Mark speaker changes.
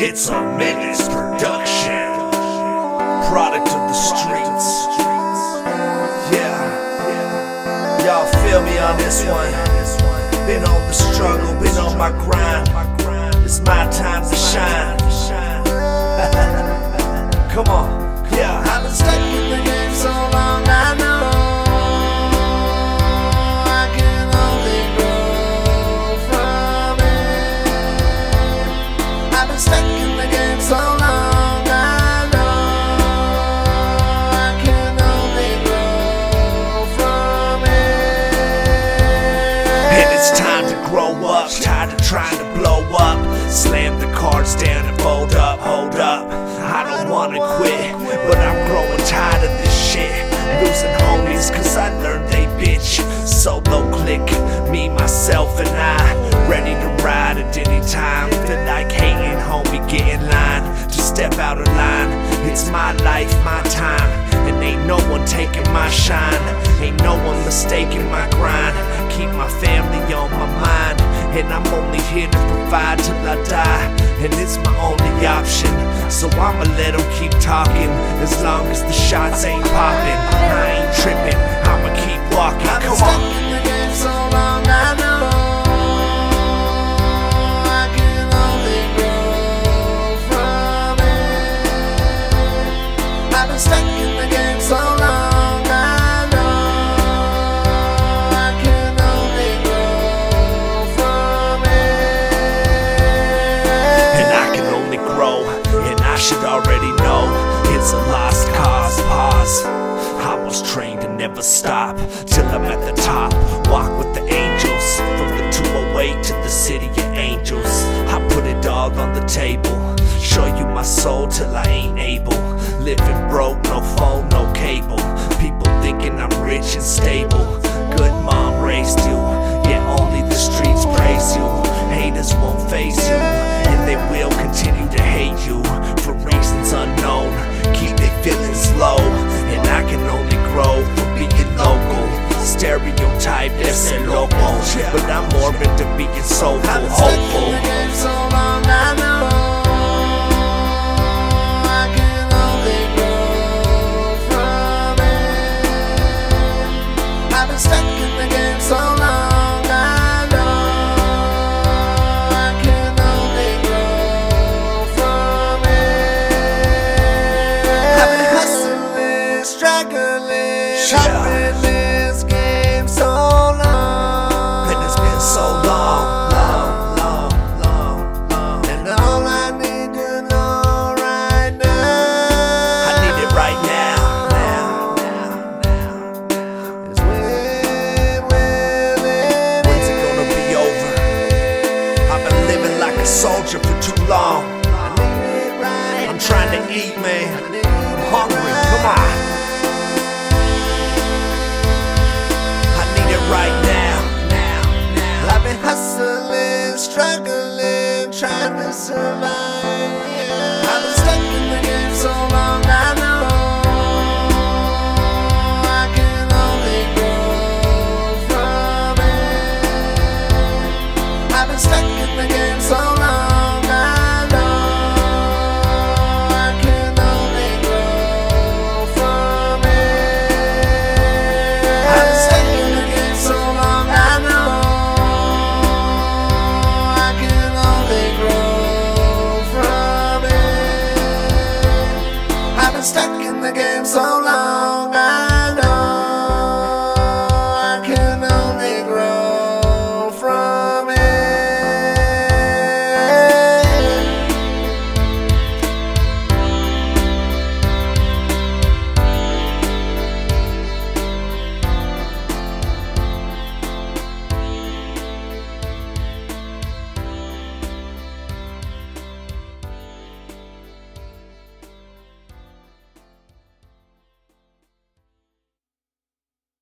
Speaker 1: It's a Menace production, product of the streets. Yeah, y'all feel me on this one. Been on the struggle, been on my grind. It's my time to shine. Come on, yeah.
Speaker 2: I've been stuck in the game so long, stuck in the game so long, I know I can only grow from it.
Speaker 1: And it's time to grow up, tired of trying to blow up. Slam the cards down and fold up, hold up. I don't wanna quit, but I'm growing tired of this shit. Losing homies cause I learned they bitch. Solo click, me, myself, and I. Ready to ride at any time. Feel like get in line. Just step out of line. It's my life, my time. And ain't no one taking my shine. Ain't no one mistaking my grind. Keep my family on my mind. And I'm only here to provide till I die. And it's my only option. So I'ma let them keep talking. As long as the shots ain't popping.
Speaker 2: Stuck in the game so long, I know I can only grow from it.
Speaker 1: and I can only grow, and I should already know it's a lost cause. Pause. I was trained to never stop till I'm at the top. Walk with the angels from the 208 to the city of angels. I put it all on the table. Show you my soul till I ain't able. Living broke, no phone, no cable. People thinking I'm rich and stable. Good mom raised you, yeah, only the streets praise you. Haters won't face you, and they will continue to hate you for reasons unknown. Keep their feelings low, and I can only grow from being local. Stereotype, they're local, but I'm more into being soulful, hopeful.
Speaker 2: I've been this game so long.
Speaker 1: And it's been so long, long, long, long, long.
Speaker 2: And all I need to know right now
Speaker 1: I need it right now, now, now, now.
Speaker 2: is when will it
Speaker 1: When's it gonna be over? I've been living like a soldier for too long.
Speaker 2: I need it right
Speaker 1: I'm trying to eat, man. I'm hungry. Come on.
Speaker 2: Hustling, struggling, trying to survive. been stuck in the game so long. I